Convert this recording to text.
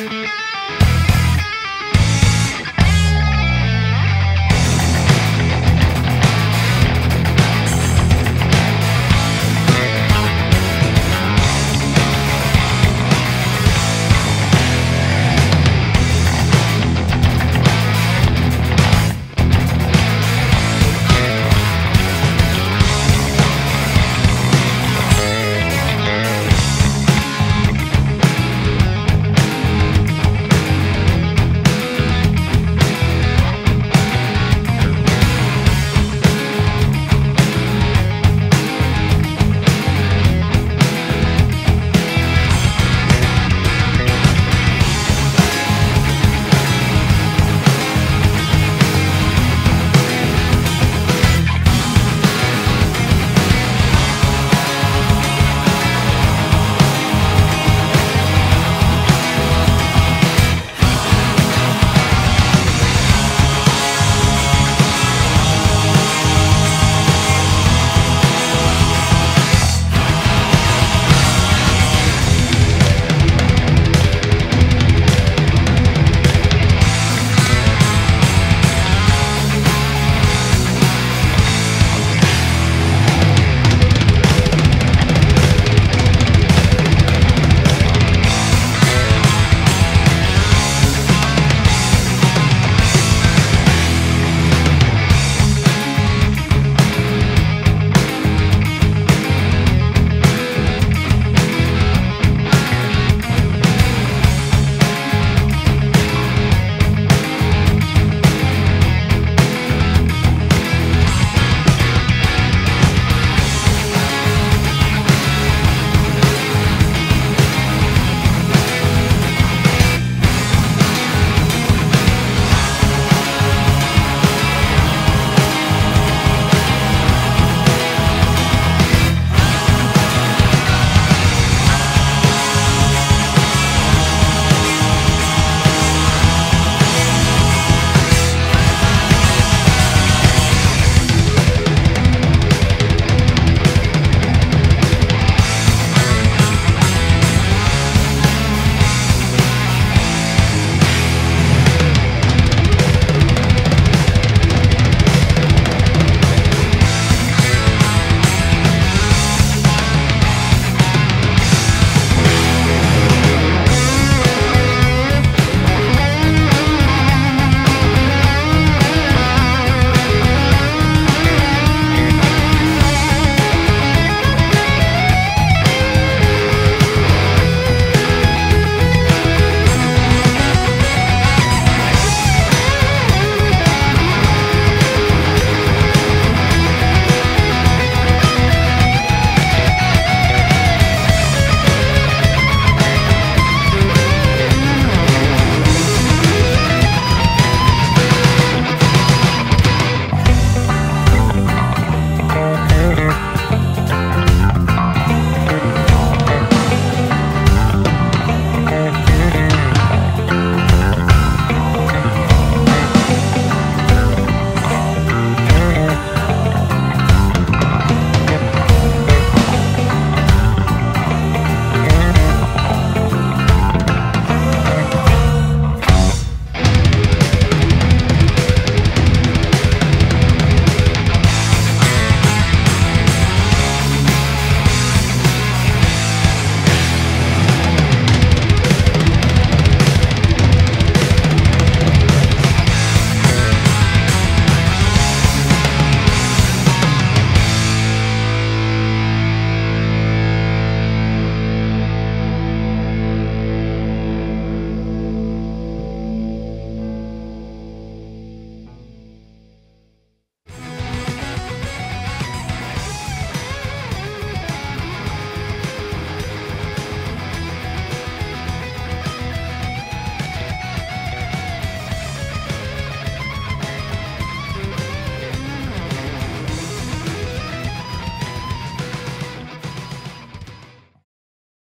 Música